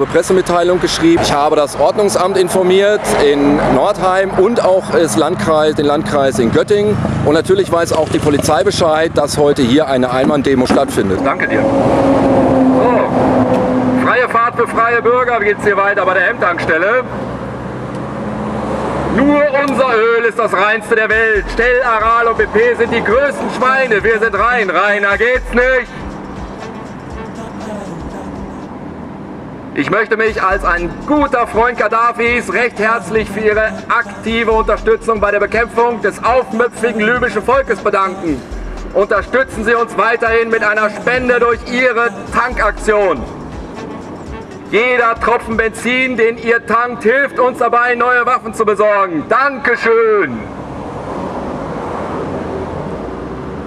habe Pressemitteilung geschrieben. Ich habe das Ordnungsamt informiert in Nordheim und auch das Landkreis, den Landkreis in Göttingen. Und natürlich weiß auch die Polizei Bescheid, dass heute hier eine Einmann-Demo stattfindet. Danke dir. So, freie Fahrt für freie Bürger. Wie geht's hier weiter bei der Hemdtankstelle? Nur unser Öl ist das reinste der Welt. Stell, Aral und BP sind die größten Schweine. Wir sind rein. Reiner geht's nicht. Ich möchte mich als ein guter Freund Gaddafis recht herzlich für Ihre aktive Unterstützung bei der Bekämpfung des aufmüpfigen libyschen Volkes bedanken. Unterstützen Sie uns weiterhin mit einer Spende durch Ihre Tankaktion. Jeder Tropfen Benzin, den ihr tankt, hilft uns dabei, neue Waffen zu besorgen. Dankeschön.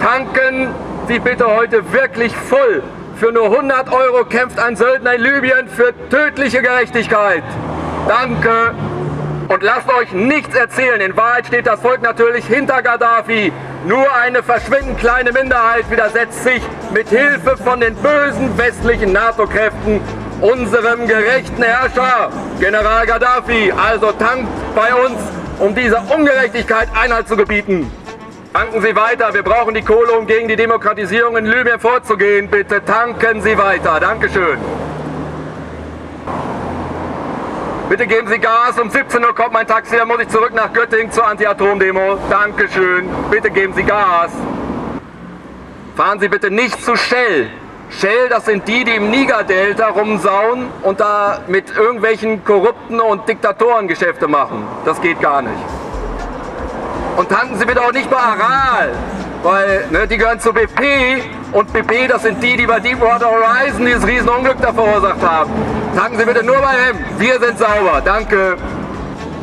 Tanken Sie bitte heute wirklich voll. Für nur 100 Euro kämpft ein Söldner in Libyen für tödliche Gerechtigkeit. Danke. Und lasst euch nichts erzählen. In Wahrheit steht das Volk natürlich hinter Gaddafi. Nur eine verschwindend kleine Minderheit widersetzt sich mit Hilfe von den bösen westlichen NATO-Kräften unserem gerechten Herrscher, General Gaddafi. Also tankt bei uns, um dieser Ungerechtigkeit Einhalt zu gebieten. Tanken Sie weiter. Wir brauchen die Kohle, um gegen die Demokratisierung in Libyen vorzugehen. Bitte tanken Sie weiter. Dankeschön. Bitte geben Sie Gas. Um 17 Uhr kommt mein Taxi, dann muss ich zurück nach Göttingen zur Anti-Atom-Demo. Dankeschön. Bitte geben Sie Gas. Fahren Sie bitte nicht zu Shell. Shell, das sind die, die im Niger-Delta rumsauen und da mit irgendwelchen Korrupten und Diktatoren Geschäfte machen. Das geht gar nicht. Und tanken Sie bitte auch nicht bei Aral, weil ne, die gehören zu BP und BP, das sind die, die bei Deepwater Horizon dieses Riesenunglück da verursacht haben. Tanken Sie bitte nur bei M. Wir sind sauber. Danke.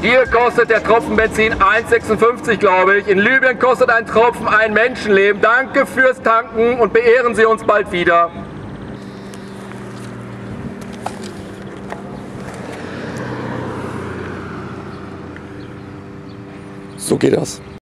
Hier kostet der Tropfen Benzin 1,56 glaube ich. In Libyen kostet ein Tropfen ein Menschenleben. Danke fürs Tanken und beehren Sie uns bald wieder. So geht das.